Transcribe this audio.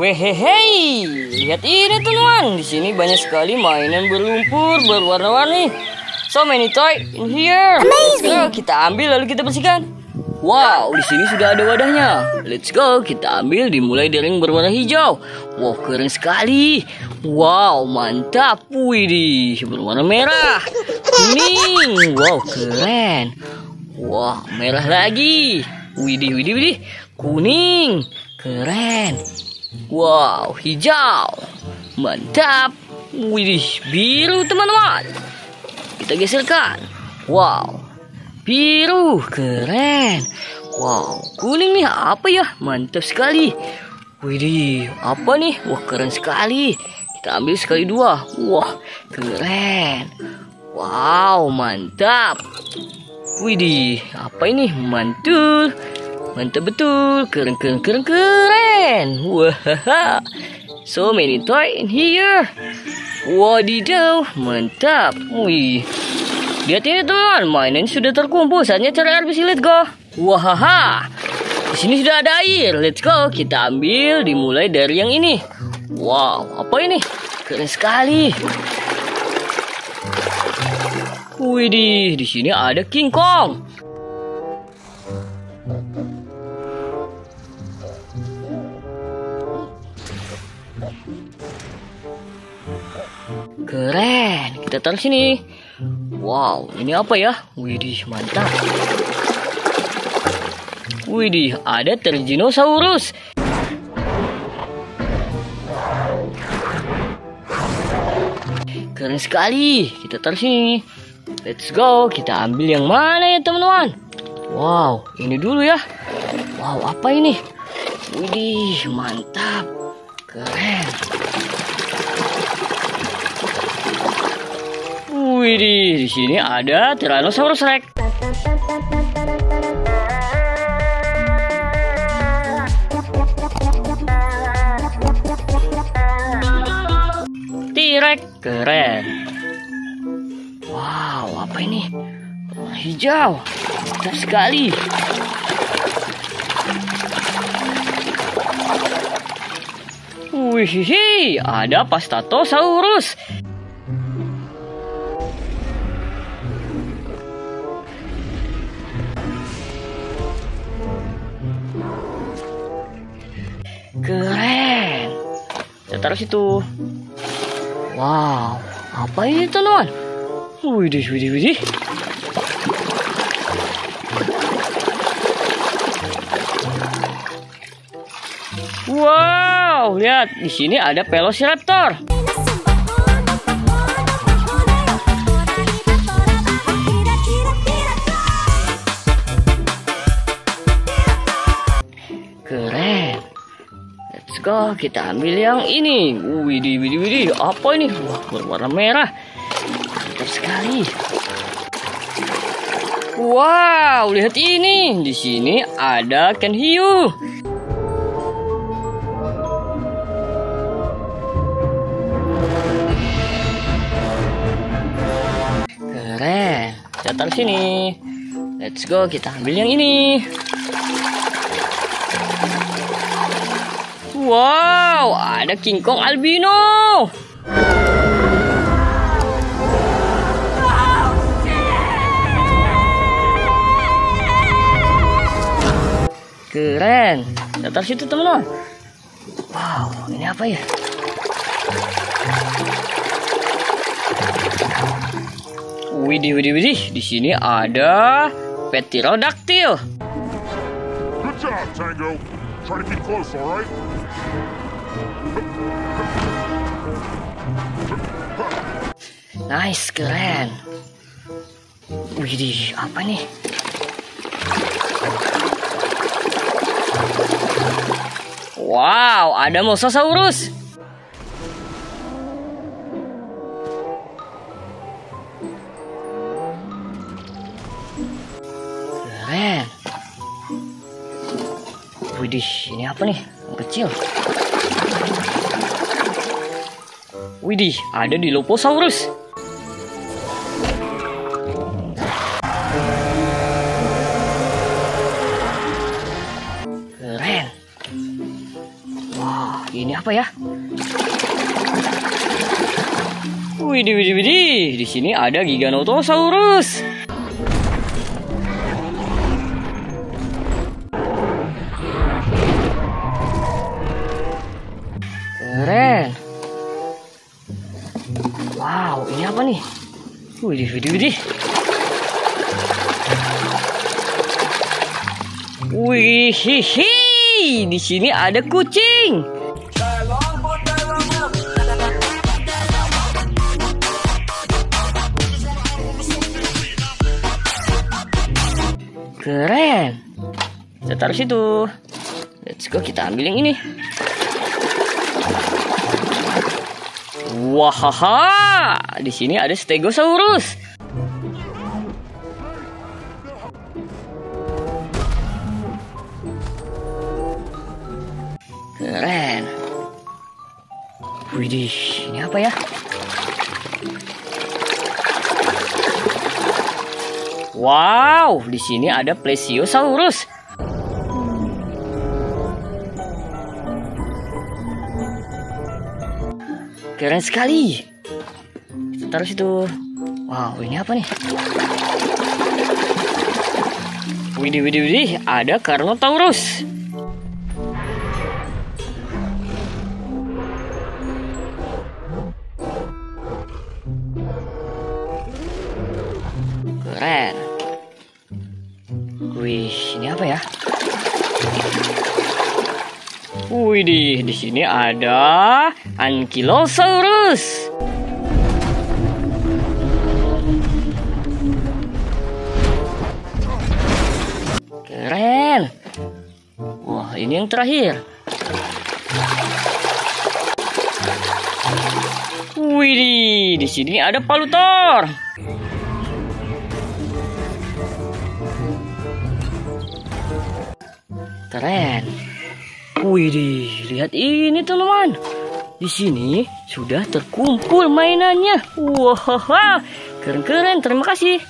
Wehehe, lihat ini teman. Di sini banyak sekali mainan berlumpur berwarna-warni. So many toy in here. Amazing. kita ambil lalu kita bersihkan. Wow, di sini sudah ada wadahnya. Let's go, kita ambil dimulai dari yang berwarna hijau. Wow, keren sekali. Wow, mantap. Widih, berwarna merah. Kuning. Wow, keren. Wah, merah lagi. Widih, widih, widih. Kuning. Keren. Wow, hijau. Mantap. Widih, biru teman-teman. Kita geserkan. Wow. Biru, keren. Wow, kuning nih apa ya? Mantap sekali. Widih, apa nih? Wah, keren sekali. Kita ambil sekali dua. Wah, keren. Wow, mantap. Widih, apa ini? Mantul. Mantap betul, keren keren keren keren. Wah, so many toy in here. Wadidaw, mantap. Wih, lihat ini teman, mainan sudah terkumpul. Saatnya cari air bersih, let's go. Wah, di sini sudah ada air. Let's go, kita ambil. Dimulai dari yang ini. Wow, apa ini? Keren sekali. Widih, di sini ada King Kong. Keren, kita taruh sini. Wow, ini apa ya? Widih, mantap. Widih, ada Terginosaurus. Keren sekali. Kita taruh sini. Let's go. Kita ambil yang mana ya, teman-teman? Wow, ini dulu ya. Wow, apa ini? Widih, mantap. Keren. Widih, di sini ada Tyrannosaurus Rex. T-Rex keren. Apa ini? Hijau. Mantap sekali. Wih, ada Pastatosaurus. Keren. Kita taruh situ. Wow, apa ini teman? Widih, widih, widih. Wow, lihat di sini ada Velociraptor. Keren. Let's go, kita ambil yang ini. Widih, widih, widih. Apa ini? Wah, berwarna merah. Sekali. Wow, lihat ini. Di sini ada Ken Hiu. Keren. Kita sini. Let's go, kita ambil yang ini. Wow, ada King Kong albino. Keren. Datar situ teman-teman. Wow, ini apa ya? Widih, widih, widih. Di sini ada Pterodactyl. Good job, Tango. Try to keep close, all right? Nice, keren. Widih, apa nih? Wow, ada Mosasaurus. Keren. Widih, ini apa nih? Yang kecil. Widih, ada di Dilophosaurus. Apa ya? Widih, widih, widih. Di sini ada Giganotosaurus. Keren. Wow, ini apa nih? Widih, widih, widih. Wih, hihi. Di sini ada kucing. Keren. Kita taruh situ. Let's go kita ambil yang ini. Wahaha, di sini ada Stegosaurus. Keren. Widih, ini apa ya? Wow, di sini ada Plesiosaurus. Keren sekali. Taruh situ. Wow, ini apa nih? Widih, widih, widih, ada Carnotaurus. Ini apa ya? Widih, di sini ada Ankylosaurus. Keren. Wah, ini yang terakhir. Widih, di sini ada Palutor. Keren. Widih, lihat ini teman. Di sini sudah terkumpul mainannya. Wah, keren-keren. Terima kasih.